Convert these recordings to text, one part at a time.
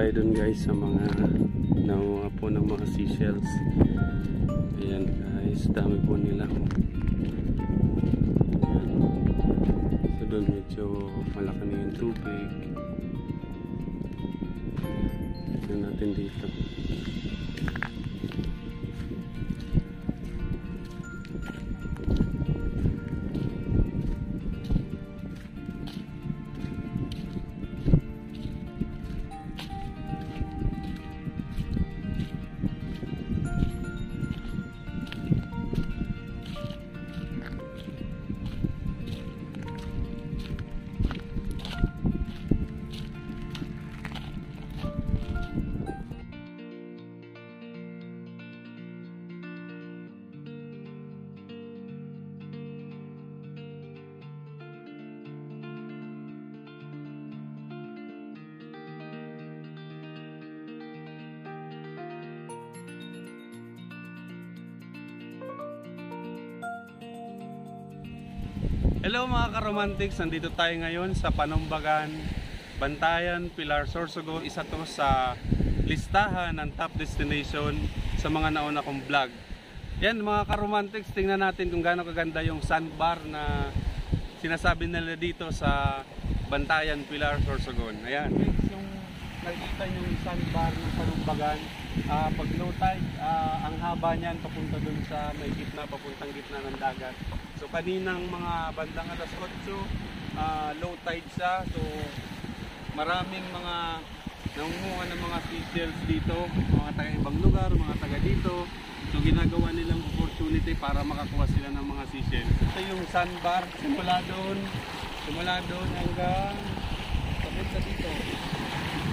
tayo dun guys sa mga nangunga po ng mga seashells. Ayan guys, dami po nila. Ayan. So dun medyo malaki na yung tubig. Tignan natin dito. Hello mga karomantics, nandito tayo ngayon sa Panumbagan, Bantayan, Pilar, Sorsogon. Isa to sa listahan ng top destination sa mga nauna kong vlog. Yan mga karomantics, tingnan natin kung gaano kaganda yung sandbar na sinasabi nila dito sa Bantayan, Pilar, Sorsogon. Ayan, yung nakikita yung sandbar ng Panumbagan. Ah, pag low tide, ah, ang haba niyan papunta dun sa may gitna, papuntang gitna ng dagat. So kaninang mga bandang alas 8, ah, low tide siya. So maraming mga nangunguha ng mga seashells dito, mga taga ibang lugar, mga taga dito. So ginagawa nilang opportunity para makakuha sila ng mga seashells. Ito yung sandbar, simula doon, simula doon hanggang sa dito.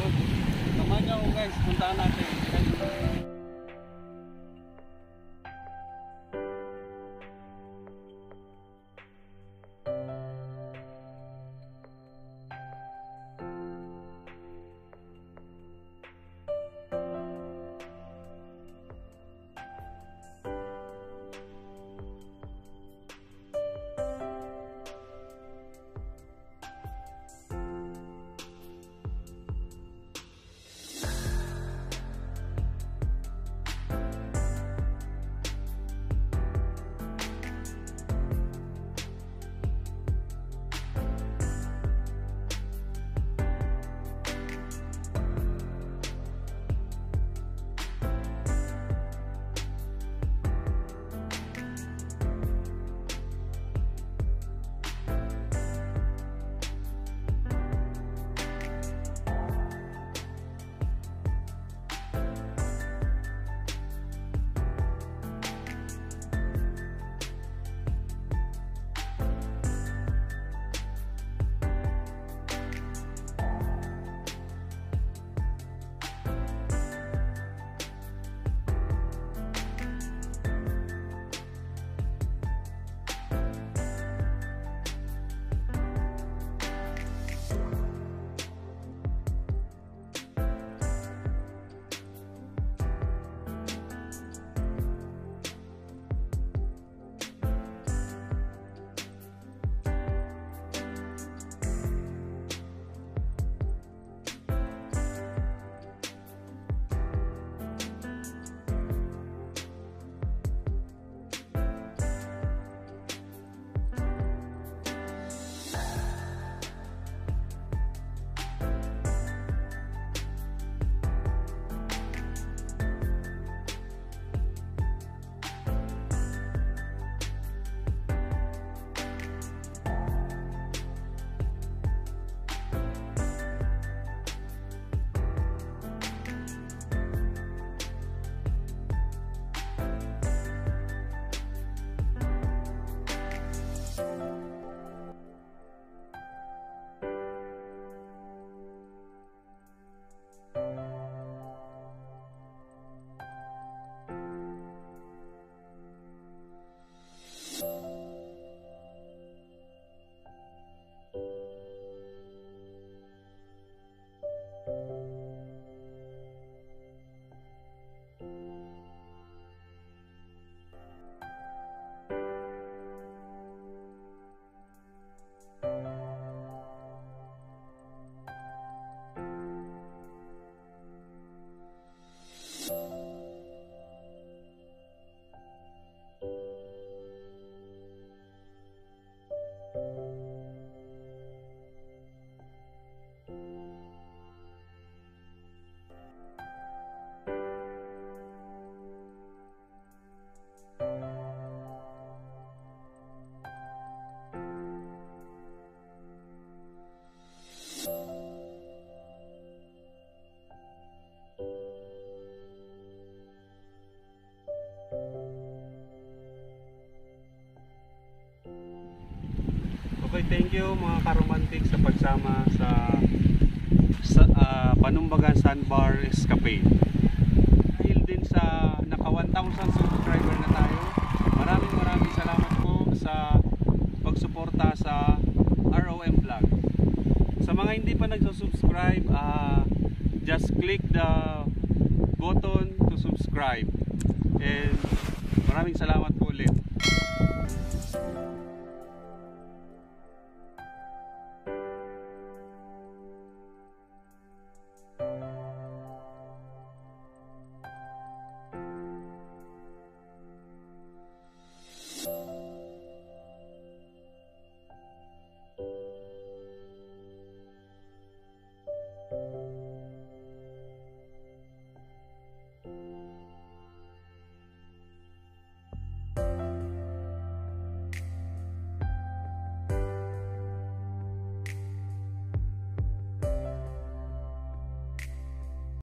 So, samahan niyo ako guys, puntaan natin. Okay, thank you mga karomantik sa pagsama sa sa ah, Panumbagan Sandbar Escape. Dahil din sa naka 1,000 subscriber na tayo, maraming maraming salamat po sa pagsuporta sa ROM Vlog. Sa mga hindi pa nagsusubscribe, ah, just click the button to subscribe. And maraming salamat